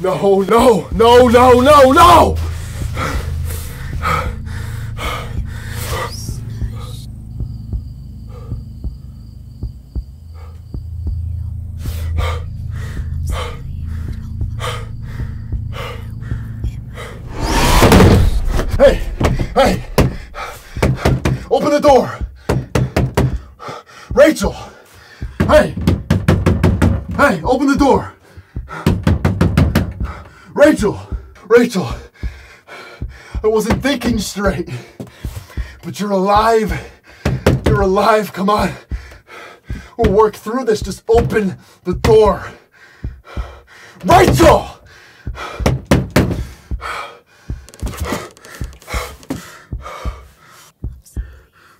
No. No. No. No. No. No. Hey! Hey! Open the door! Rachel! Hey! Hey, open the door! Rachel! Rachel! I wasn't thinking straight. But you're alive. You're alive. Come on. We'll work through this. Just open the door. Rachel!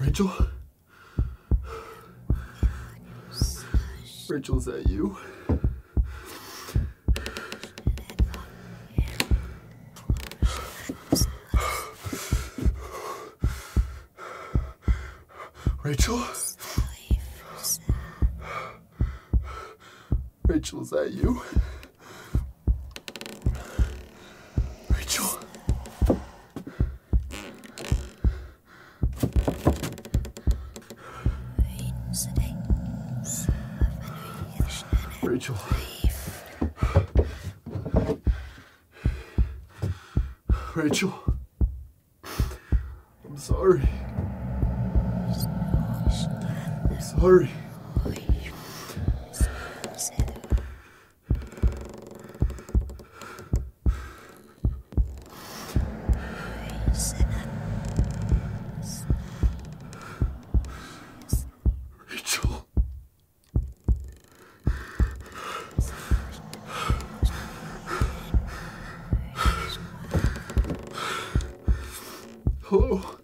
Rachel? Rachel, is that you? Rachel, you? Rachel? Rachel. Rachel. I'm sorry. I'm sorry. Hello.